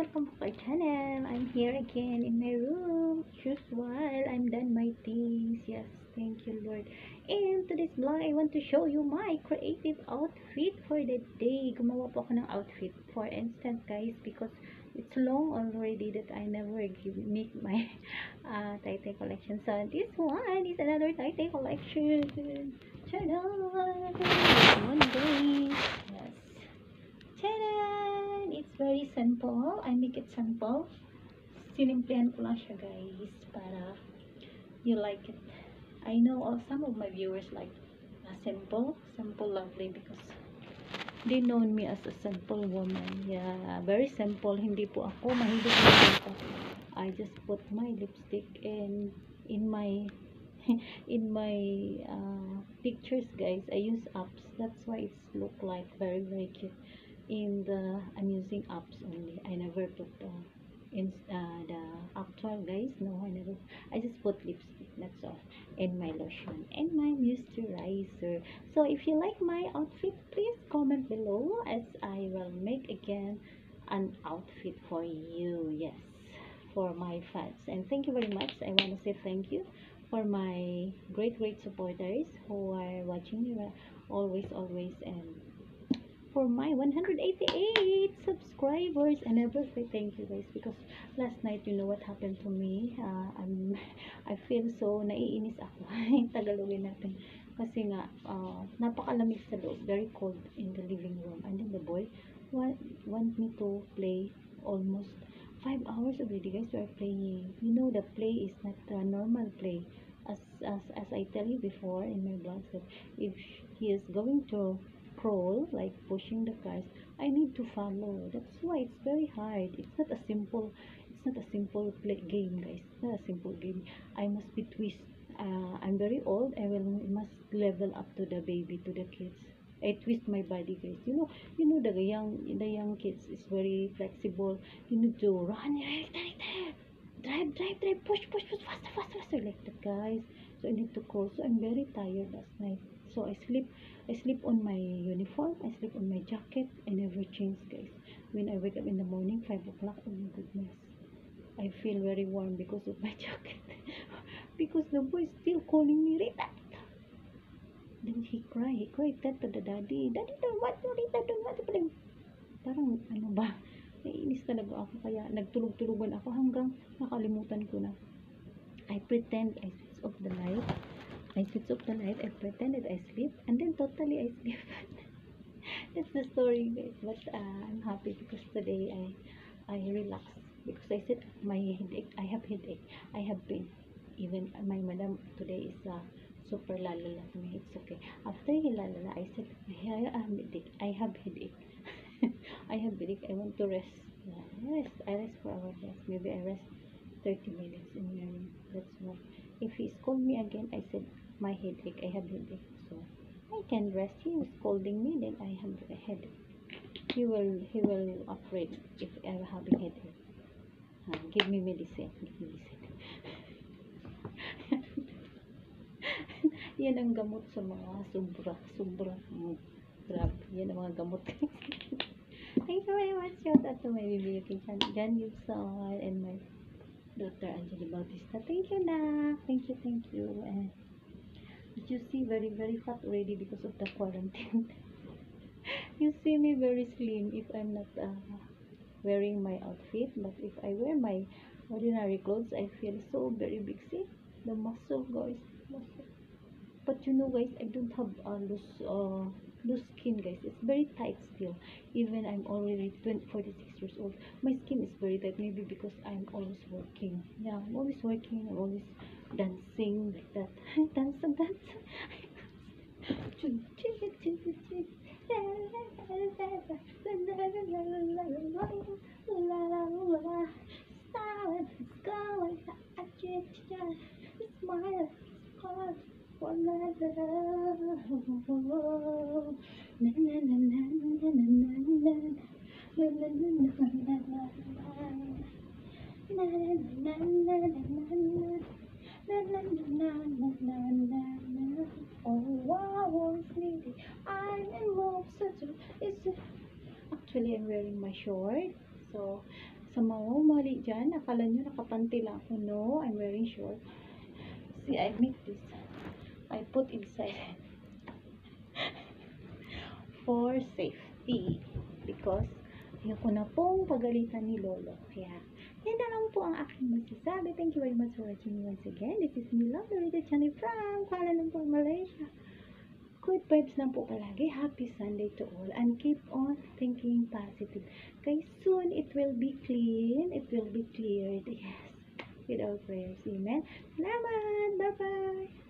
welcome to channel. I'm here again in my room. Just while I'm done my things. Yes, thank you Lord. And today's vlog, I want to show you my creative outfit for the day. Gumawa po ako ng outfit. For instance guys, because it's long already that I never give, make my uh, tie-tie collection. So this one is another tie-tie collection. This one guys. Yes. Very simple. I make it simple. Sinimplihan ko lang siya guys para you like it. I know all, some of my viewers like simple, simple lovely because they know me as a simple woman. Yeah, very simple. Hindi po ako mahilig makeup. I just put my lipstick in in my in my uh, pictures guys I use apps that's why it's look like very very cute in the I'm using apps only. I never put uh, in uh, the actual guys. No I never. I just put lipstick that's all. And my lotion. And my moisturizer. So if you like my outfit please comment below as I will make again an outfit for you. Yes. For my fans. And thank you very much. I want to say thank you for my great great supporters who are watching me always always and for my 188 subscribers and I will say thank you guys because last night you know what happened to me. Uh, I'm I feel so naiinis ako. Tagalogin natin. Kasi nga uh, napakalamig sa loob. Very cold in the living room. And then the boy want, want me to play almost five hours already. Guys we are playing. You know the play is not a normal play. As as, as I tell you before in my blog that if he is going to crawl like pushing the cars I need to follow. That's why it's very hard. It's not a simple it's not a simple play game guys. It's not a simple game. I must be twist uh, I'm very old. I will must level up to the baby to the kids. I twist my body guys. You know you know the young the young kids is very flexible. You need to run drive drive drive. Push push push. Faster faster faster. Like that guys. So I need to crawl. So I'm very tired last night so I sleep I sleep on my uniform I sleep on my jacket I never change guys. When I wake up in the morning 5 o'clock oh my goodness. I feel very warm because of my jacket. Because the boy is still calling me Rita. Then he cry he cried that to the daddy daddy don't want to Rita don't want to play. Parang ano ba? Naiinis talaga ako. Kaya nagtulog-tulogan ako hanggang nakalimutan ko na. I pretend I switch off the light I switch off the light I pretended I sleep and then totally I sleep. That's the story guys. But uh, I'm happy because today I I relax because I said my headache I have headache. I have pain. Even my madam today is uh, super lalala to me. It's okay. After he lalala I said I have headache. I have headache. I have headache. I want to rest. Yeah, rest I rest for our rest maybe I rest 30 minutes in my room that's why if he scold me again I said my headache I have headache. So I can rest. He is scolding me then I have a headache. He will he will afraid if I'm having headache. Uh, give me medicine give me medicine. Yan ang gamot sa mga sobra sobra grabe yan ang mga gamot. Thank you very much shout out to my baby Yuki Chan Jan Yusol and my daughter Anjali Bautista. Thank you na thank you thank you. And did you see very very fat already because of the quarantine? You see me very slim if I'm not uh, wearing my outfit but if I wear my ordinary clothes I feel so very big. See the muscle guys muscle. But you know guys I don't have uh, loose uh, loose skin guys it's very tight still. Even I'm already 20, 46 years old. My skin is very tight maybe because I'm always working. Yeah I'm always working I'm always dancing like that. Dance and dance Smile, smile. for my love. Na na na na na na na na na na na na na na Actually, I'm wearing my short. So, sa mga mali dyan, akala nyo nakapanti lang ako. No, I'm wearing short. See, I make this. I put inside. For safety. Because, ayoko na pong pagalitan ni Lolo. Kaya, yan na lang po ang aking masasabi. Thank you very much for watching me once again. This is Mila, the little channel from Kuala Lumpur, Malaysia. Good vibes lang po palagi. Happy Sunday to all. And keep on thinking positive. Kay soon, it will be clean. It will be cleared. Yes. With our prayers. Amen. Salamat. Bye-bye.